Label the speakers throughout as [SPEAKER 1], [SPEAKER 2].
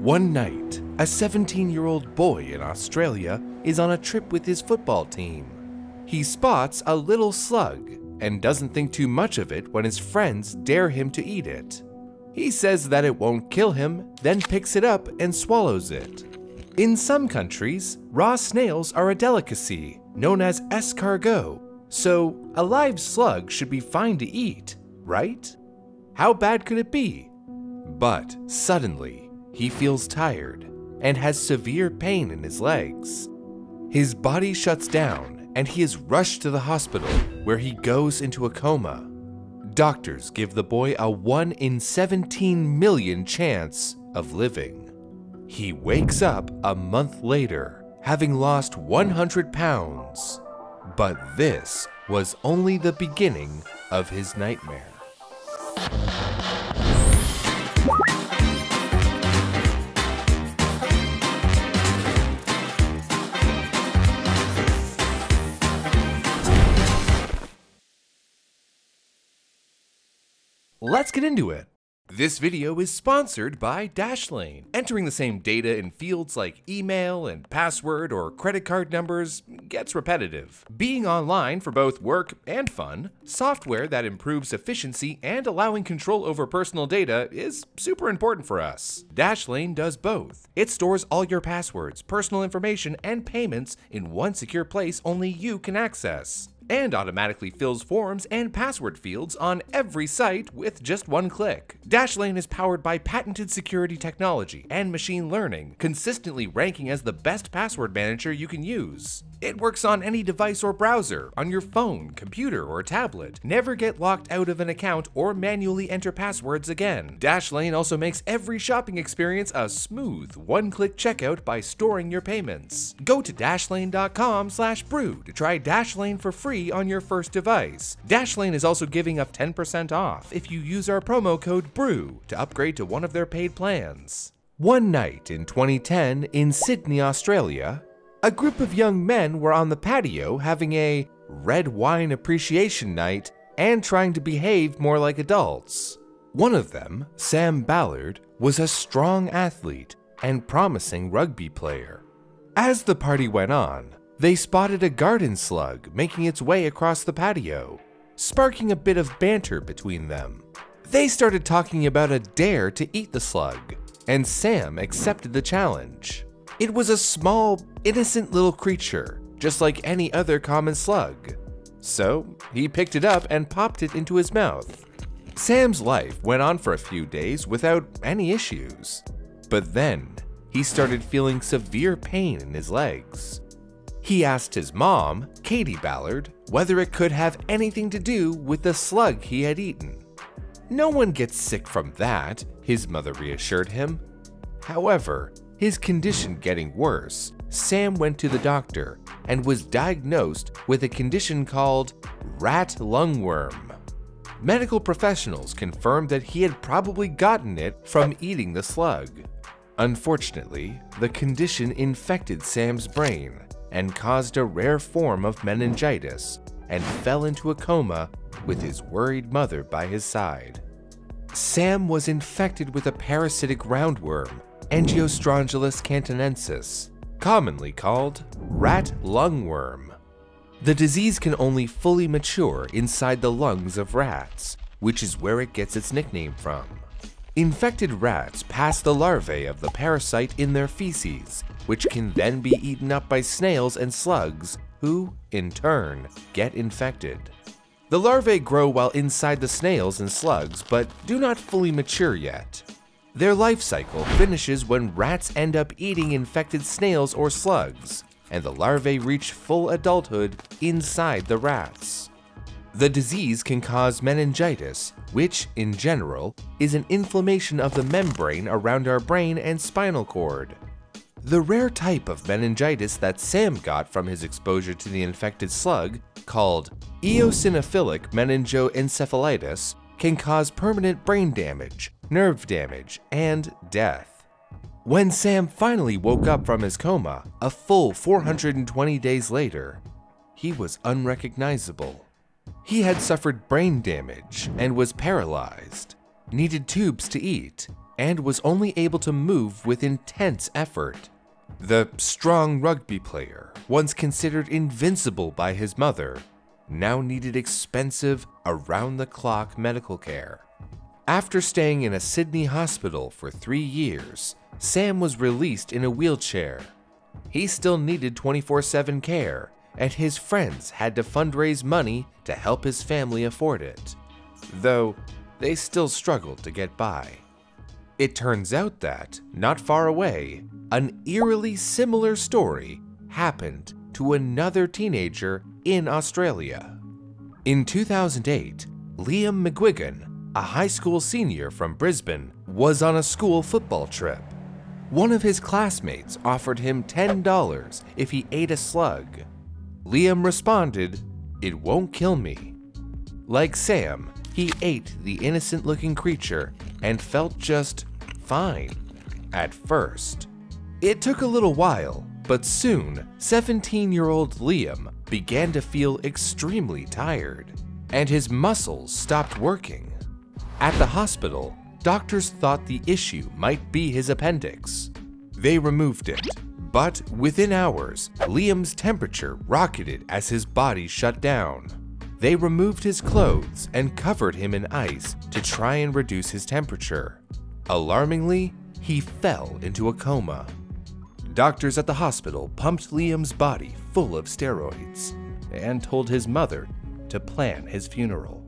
[SPEAKER 1] One night, a 17 year old boy in Australia is on a trip with his football team. He spots a little slug and doesn't think too much of it when his friends dare him to eat it. He says that it won't kill him, then picks it up and swallows it. In some countries, raw snails are a delicacy known as escargot, so a live slug should be fine to eat, right? How bad could it be? But suddenly, he feels tired and has severe pain in his legs. His body shuts down and he is rushed to the hospital where he goes into a coma. Doctors give the boy a 1 in 17 million chance of living. He wakes up a month later, having lost 100 pounds. But this was only the beginning of his nightmare. Let's get into it. This video is sponsored by Dashlane. Entering the same data in fields like email and password or credit card numbers gets repetitive. Being online for both work and fun, software that improves efficiency and allowing control over personal data is super important for us. Dashlane does both. It stores all your passwords, personal information, and payments in one secure place only you can access and automatically fills forms and password fields on every site with just one click. Dashlane is powered by patented security technology and machine learning, consistently ranking as the best password manager you can use. It works on any device or browser, on your phone, computer, or tablet. Never get locked out of an account or manually enter passwords again. Dashlane also makes every shopping experience a smooth, one-click checkout by storing your payments. Go to dashlane.com slash brew to try Dashlane for free on your first device. Dashlane is also giving up 10% off if you use our promo code BREW to upgrade to one of their paid plans. One night in 2010 in Sydney, Australia, a group of young men were on the patio having a red wine appreciation night and trying to behave more like adults. One of them, Sam Ballard, was a strong athlete and promising rugby player. As the party went on, they spotted a garden slug making its way across the patio, sparking a bit of banter between them. They started talking about a dare to eat the slug, and Sam accepted the challenge. It was a small, innocent little creature, just like any other common slug. So he picked it up and popped it into his mouth. Sam's life went on for a few days without any issues. But then, he started feeling severe pain in his legs. He asked his mom, Katie Ballard, whether it could have anything to do with the slug he had eaten. No one gets sick from that, his mother reassured him. However, his condition getting worse, Sam went to the doctor and was diagnosed with a condition called rat lungworm. Medical professionals confirmed that he had probably gotten it from eating the slug. Unfortunately, the condition infected Sam's brain and caused a rare form of meningitis and fell into a coma with his worried mother by his side. Sam was infected with a parasitic roundworm Angiostrongylus cantonensis, commonly called rat lungworm. The disease can only fully mature inside the lungs of rats, which is where it gets its nickname from. Infected rats pass the larvae of the parasite in their feces, which can then be eaten up by snails and slugs, who, in turn, get infected. The larvae grow while inside the snails and slugs, but do not fully mature yet. Their life cycle finishes when rats end up eating infected snails or slugs, and the larvae reach full adulthood inside the rats. The disease can cause meningitis, which, in general, is an inflammation of the membrane around our brain and spinal cord. The rare type of meningitis that Sam got from his exposure to the infected slug, called eosinophilic meningoencephalitis, can cause permanent brain damage, nerve damage, and death. When Sam finally woke up from his coma, a full 420 days later, he was unrecognizable. He had suffered brain damage and was paralyzed, needed tubes to eat, and was only able to move with intense effort. The strong rugby player, once considered invincible by his mother, now needed expensive, around the clock medical care. After staying in a Sydney hospital for three years, Sam was released in a wheelchair. He still needed 24 7 care, and his friends had to fundraise money to help his family afford it, though they still struggled to get by. It turns out that, not far away, an eerily similar story happened to another teenager in Australia. In 2008, Liam McGuigan, a high school senior from Brisbane, was on a school football trip. One of his classmates offered him $10 if he ate a slug. Liam responded, It won't kill me. Like Sam, he ate the innocent looking creature and felt just fine at first. It took a little while, but soon 17 year old Liam began to feel extremely tired, and his muscles stopped working. At the hospital, doctors thought the issue might be his appendix. They removed it, but within hours, Liam's temperature rocketed as his body shut down. They removed his clothes and covered him in ice to try and reduce his temperature. Alarmingly, he fell into a coma. Doctors at the hospital pumped Liam's body full of steroids and told his mother to plan his funeral.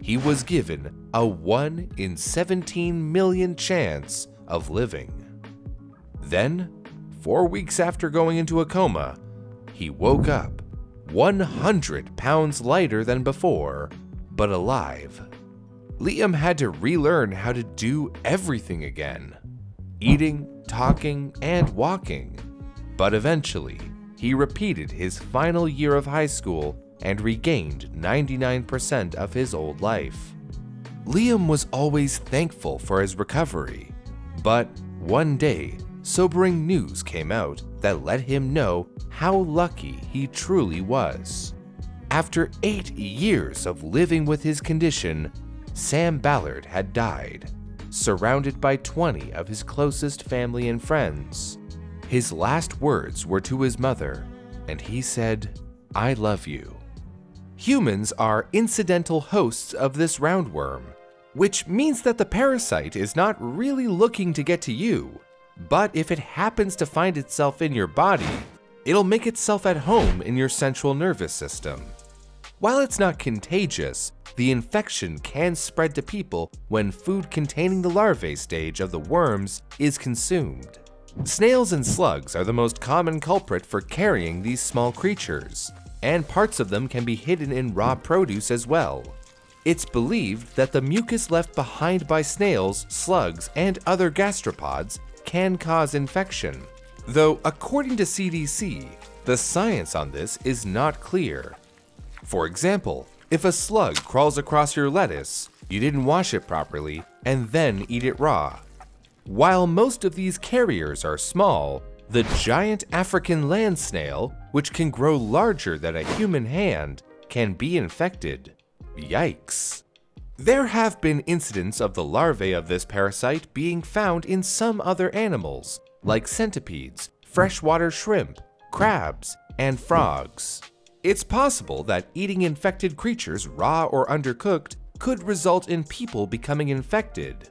[SPEAKER 1] He was given a 1 in 17 million chance of living. Then, four weeks after going into a coma, he woke up 100 pounds lighter than before, but alive. Liam had to relearn how to do everything again eating, talking, and walking. But eventually, he repeated his final year of high school and regained 99% of his old life. Liam was always thankful for his recovery, but one day, sobering news came out that let him know how lucky he truly was. After eight years of living with his condition, Sam Ballard had died, surrounded by 20 of his closest family and friends. His last words were to his mother, and he said, I love you. Humans are incidental hosts of this roundworm, which means that the parasite is not really looking to get to you, but if it happens to find itself in your body, it'll make itself at home in your central nervous system. While it's not contagious, the infection can spread to people when food containing the larvae stage of the worms is consumed. Snails and slugs are the most common culprit for carrying these small creatures, and parts of them can be hidden in raw produce as well. It's believed that the mucus left behind by snails, slugs, and other gastropods can cause infection, though according to CDC, the science on this is not clear. For example, if a slug crawls across your lettuce, you didn't wash it properly, and then eat it raw. While most of these carriers are small, the giant African land snail, which can grow larger than a human hand, can be infected. Yikes. There have been incidents of the larvae of this parasite being found in some other animals, like centipedes, freshwater shrimp, crabs, and frogs. It's possible that eating infected creatures raw or undercooked could result in people becoming infected,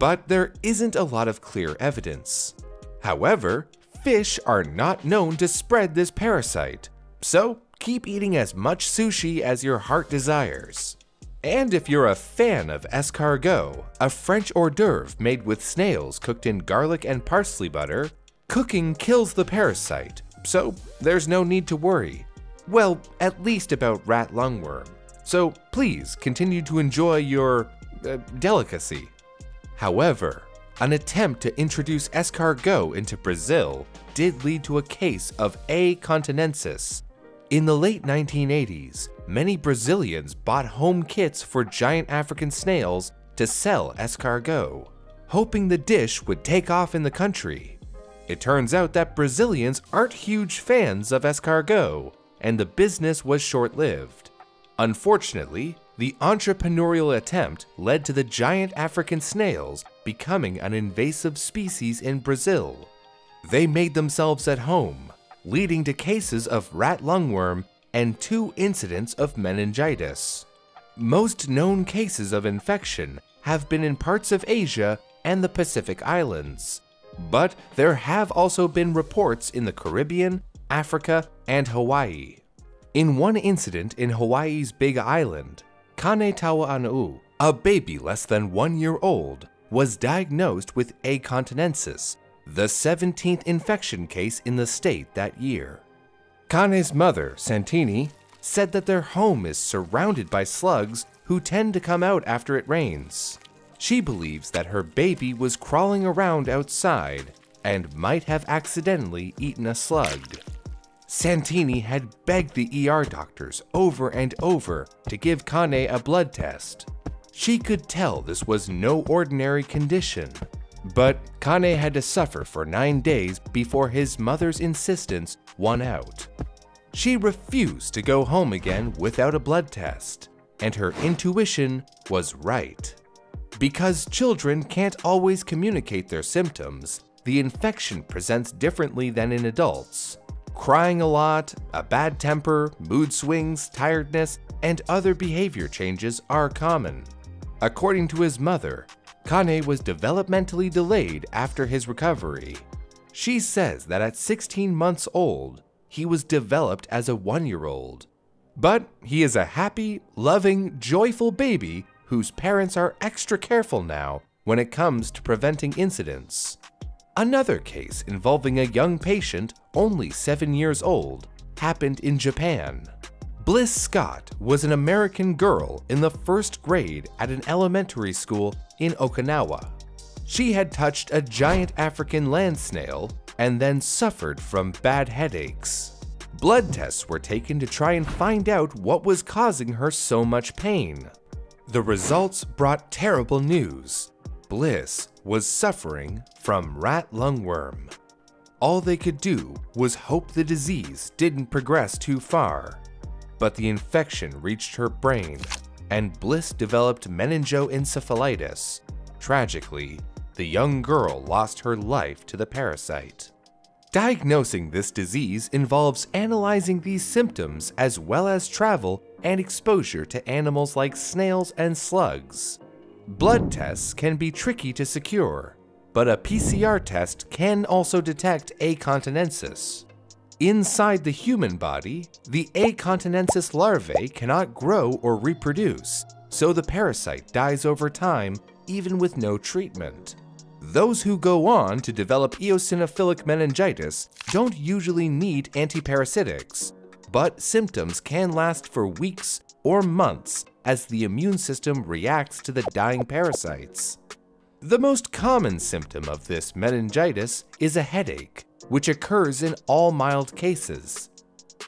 [SPEAKER 1] but there isn't a lot of clear evidence. However, fish are not known to spread this parasite, so keep eating as much sushi as your heart desires. And if you're a fan of escargot, a French hors d'oeuvre made with snails cooked in garlic and parsley butter, cooking kills the parasite, so there's no need to worry. Well, at least about rat lungworm. So please continue to enjoy your uh, delicacy. However, an attempt to introduce escargot into Brazil did lead to a case of A. cantonensis. In the late 1980s, many Brazilians bought home kits for giant African snails to sell escargot, hoping the dish would take off in the country. It turns out that Brazilians aren't huge fans of escargot, and the business was short lived. Unfortunately, the entrepreneurial attempt led to the giant African snails becoming an invasive species in Brazil. They made themselves at home, leading to cases of rat lungworm and two incidents of meningitis. Most known cases of infection have been in parts of Asia and the Pacific Islands, but there have also been reports in the Caribbean, Africa, and Hawaii. In one incident in Hawaii's Big Island, Kane Tauana'u, a baby less than one year old, was diagnosed with A. cantonensis, the 17th infection case in the state that year. Kane's mother, Santini, said that their home is surrounded by slugs who tend to come out after it rains. She believes that her baby was crawling around outside and might have accidentally eaten a slug. Santini had begged the ER doctors over and over to give Kane a blood test. She could tell this was no ordinary condition, but Kane had to suffer for nine days before his mother's insistence won out. She refused to go home again without a blood test, and her intuition was right. Because children can't always communicate their symptoms, the infection presents differently than in adults. Crying a lot, a bad temper, mood swings, tiredness, and other behavior changes are common. According to his mother, Kane was developmentally delayed after his recovery. She says that at 16 months old, he was developed as a one year old. But he is a happy, loving, joyful baby whose parents are extra careful now when it comes to preventing incidents. Another case involving a young patient, only 7 years old, happened in Japan. Bliss Scott was an American girl in the first grade at an elementary school in Okinawa. She had touched a giant African land snail and then suffered from bad headaches. Blood tests were taken to try and find out what was causing her so much pain. The results brought terrible news. Bliss was suffering from rat lungworm. All they could do was hope the disease didn't progress too far. But the infection reached her brain, and Bliss developed meningoencephalitis. Tragically, the young girl lost her life to the parasite. Diagnosing this disease involves analyzing these symptoms as well as travel and exposure to animals like snails and slugs. Blood tests can be tricky to secure, but a PCR test can also detect A. cantonensis. Inside the human body, the A. cantonensis larvae cannot grow or reproduce, so the parasite dies over time even with no treatment. Those who go on to develop eosinophilic meningitis don't usually need antiparasitics, but symptoms can last for weeks or months as the immune system reacts to the dying parasites. The most common symptom of this meningitis is a headache, which occurs in all mild cases.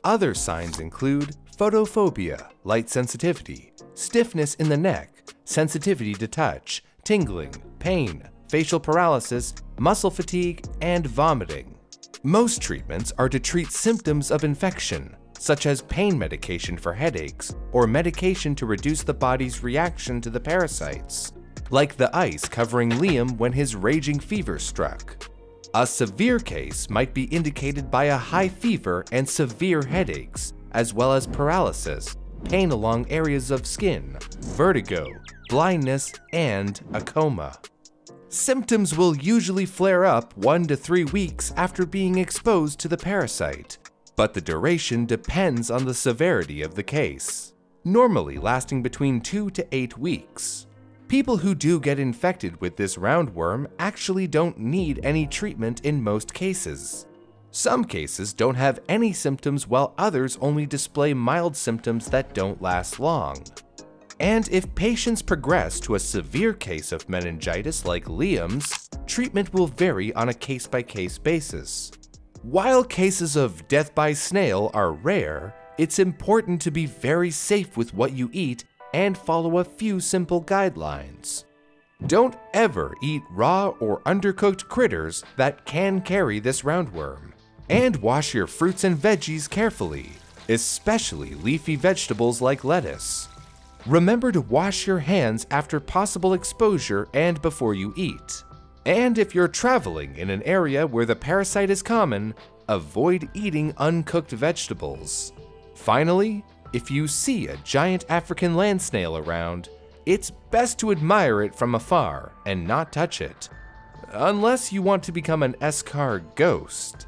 [SPEAKER 1] Other signs include photophobia, light sensitivity, stiffness in the neck, sensitivity to touch, tingling, pain, facial paralysis, muscle fatigue, and vomiting. Most treatments are to treat symptoms of infection, such as pain medication for headaches or medication to reduce the body's reaction to the parasites, like the ice covering Liam when his raging fever struck. A severe case might be indicated by a high fever and severe headaches, as well as paralysis, pain along areas of skin, vertigo, blindness, and a coma. Symptoms will usually flare up one to three weeks after being exposed to the parasite, but the duration depends on the severity of the case, normally lasting between two to eight weeks. People who do get infected with this roundworm actually don't need any treatment in most cases. Some cases don't have any symptoms while others only display mild symptoms that don't last long. And if patients progress to a severe case of meningitis like Liam's, treatment will vary on a case-by-case -case basis. While cases of death by snail are rare, it's important to be very safe with what you eat and follow a few simple guidelines. Don't ever eat raw or undercooked critters that can carry this roundworm. And wash your fruits and veggies carefully, especially leafy vegetables like lettuce. Remember to wash your hands after possible exposure and before you eat. And if you're traveling in an area where the parasite is common, avoid eating uncooked vegetables. Finally, if you see a giant African land snail around, it's best to admire it from afar and not touch it. Unless you want to become an Escar ghost.